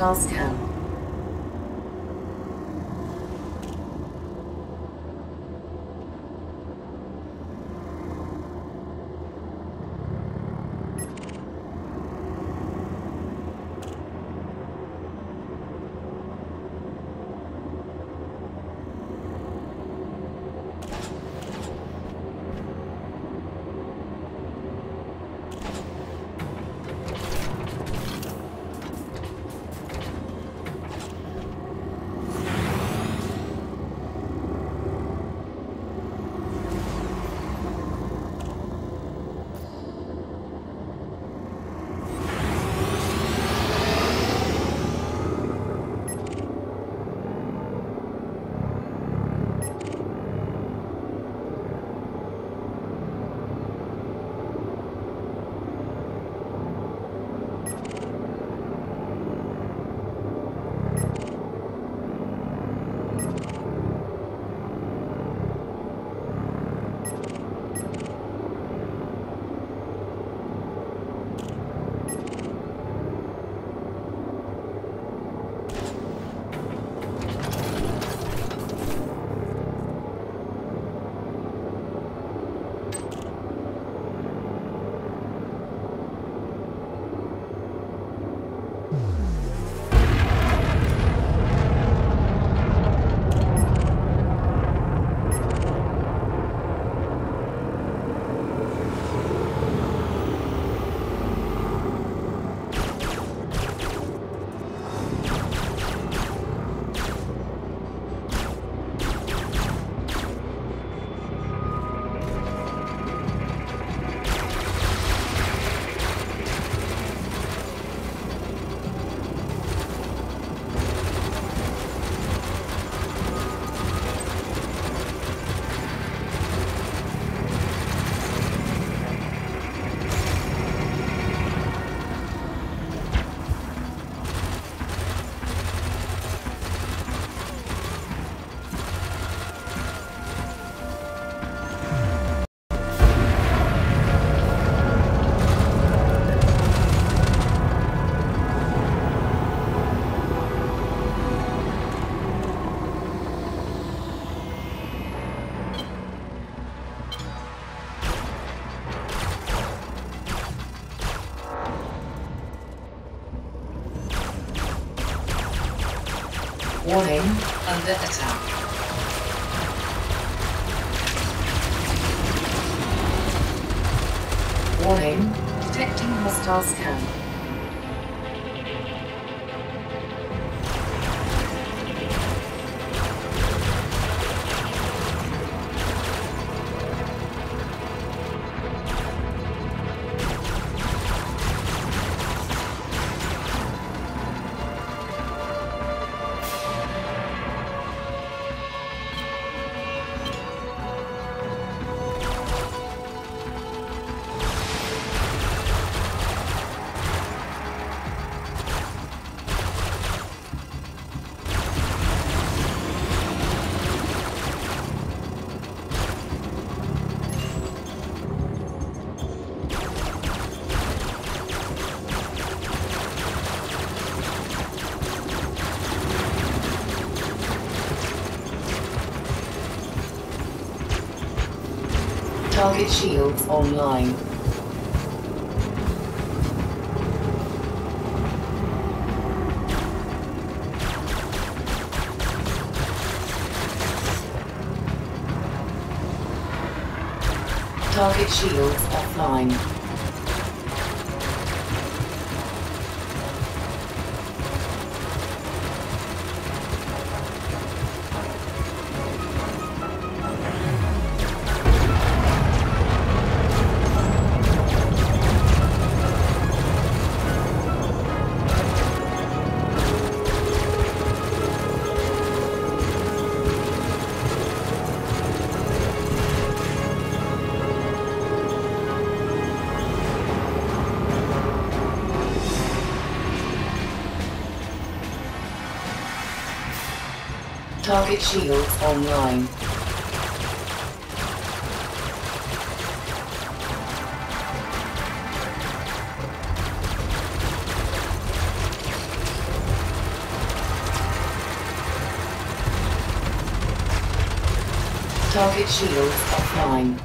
hostile scan. Amen. Warning, under attack. Warning, detecting hostile scan. Target shields online. Target shields offline. Target shields online. Target shields offline.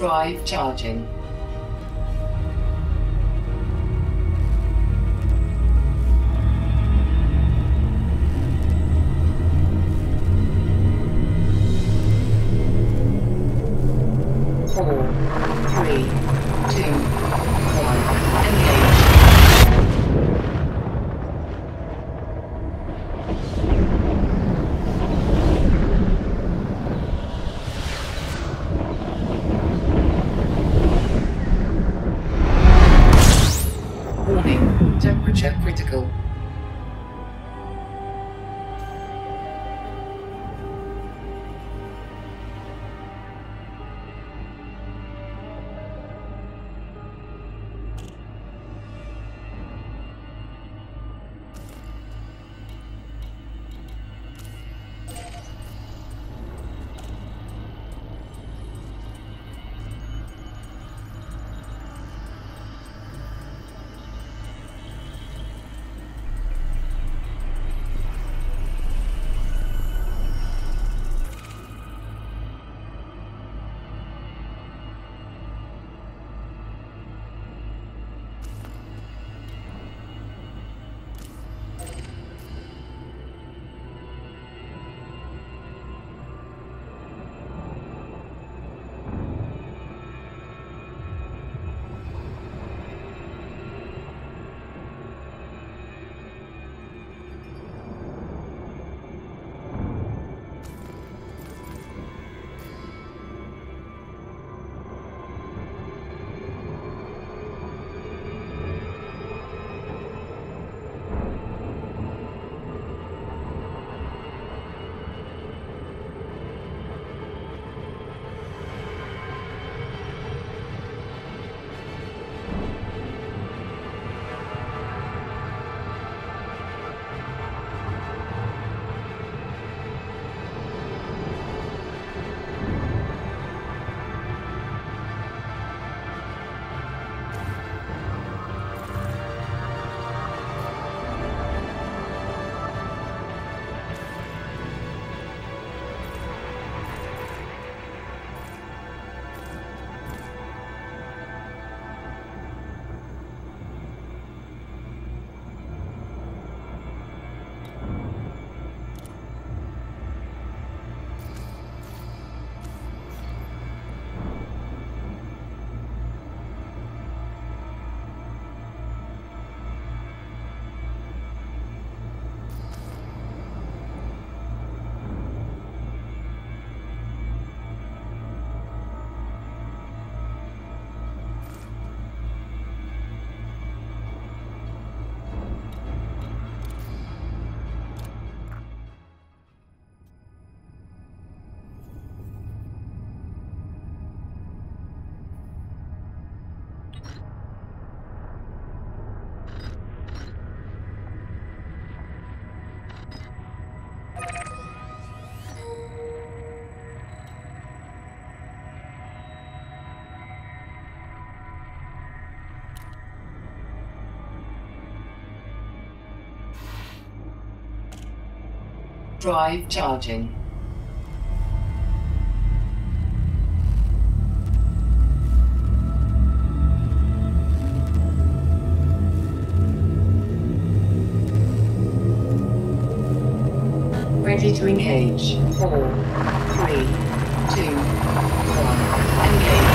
Drive charging. Drive charging. Ready to engage. Four, three, two, one. Engage.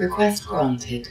Request granted.